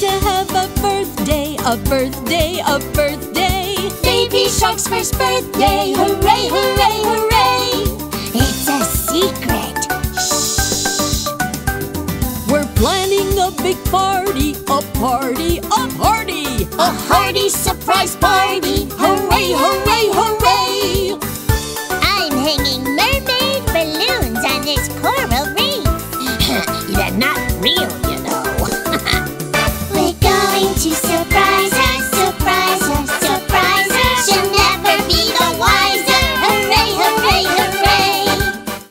going to have a birthday, a birthday, a birthday. Baby Shark's first birthday, hooray, hooray, hooray. It's a secret. Shh. We're planning a big party, a party, a party. A hearty surprise party, hooray, hooray, hooray. I'm hanging mermaid balloons on this coral reef. They're not real.